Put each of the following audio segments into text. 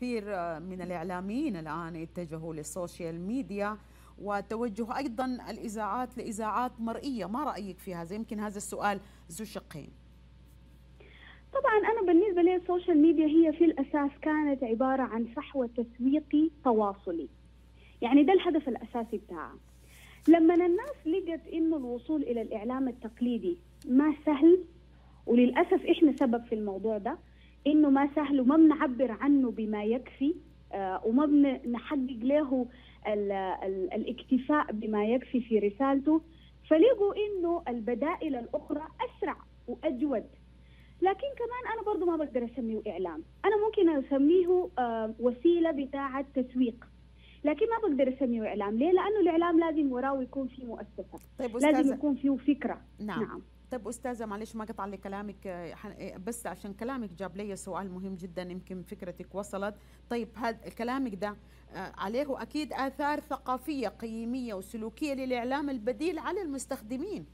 كثير من الإعلاميين الآن اتجهوا لل social media وتوجه أيضا الإذاعات لإذاعات مرئية. ما رأيك في هذا؟ يمكن هذا السؤال ذو شقين. طبعا أنا بالنسبة لي ال social media هي في الأساس كانت عبارة عن فحوى تسويقي تواصلي. يعني ده الهدف الأساسي بتاعها. لما الناس لقت إنه الوصول إلى الإعلام التقليدي ما سهل وللأسف إحنا سبب في الموضوع ده إنه ما سهل وما بنعبر عنه بما يكفي آه وما بنحقق له ال ال الاكتفاء بما يكفي في رسالته. فلقوا إنه البدائل الأخرى أسرع وأجود. لكن كمان أنا برضو ما بقدر أسميه إعلام. أنا ممكن أسميه آه وسيلة بتاعة تسويق. لكن ما بقدر أسميه إعلام. ليه؟ لأنه الإعلام لازم وراه يكون في مؤسسة. طيب لازم يكون فيه فكرة. نعم, نعم. طيب أستاذة معلش ما قطع لي كلامك بس عشان كلامك جاب لي سؤال مهم جدا يمكن فكرتك وصلت. طيب هذا كلامك ده عليه أكيد آثار ثقافية قيمية وسلوكية للإعلام البديل على المستخدمين.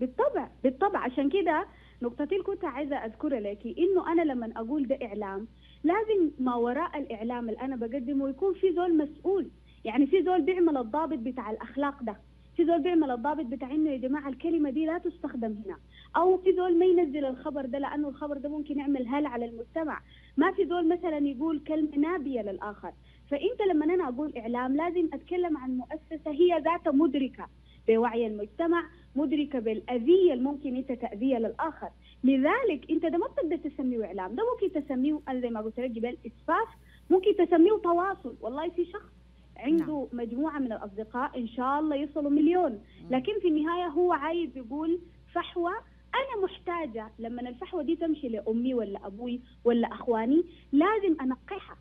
بالطبع بالطبع. عشان كده نقطتين كنت عايزة اذكرها لك إنه أنا لما أقول ده إعلام لازم ما وراء الإعلام اللي أنا بقدمه يكون في زول مسؤول. يعني في زول بيعمل الضابط بتاع الأخلاق ده. في زول بيعمل الضابط بتاع انه يا جماعة الكلمة دي لا تستخدم هنا. أو في زول ما ينزل الخبر ده لأنه الخبر ده ممكن يعمل هل على المجتمع. ما في زول مثلا يقول كلمة نابية للآخر. فإنت لما أنا أقول إعلام لازم أتكلم عن مؤسسة هي ذاتها مدركة بوعي المجتمع مدركة بالأذية اللي ممكن أنت تأذيها للآخر. لذلك أنت ده ما بتقدر تسميه إعلام ده ممكن تسميه أنا زي ما قلت لك جبال إسفاف ممكن تسميه تواصل. والله في شخص عنده نعم. مجموعة من الأصدقاء إن شاء الله يصلوا مليون لكن في النهاية هو عايز يقول فحوى أنا محتاجة لما الفحوى دي تمشي لأمي ولا أبوي ولا أخواني لازم أنقحها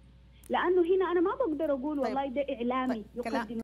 لأنه هنا أنا ما بقدر أقول والله ده إعلامي طيب. يقدم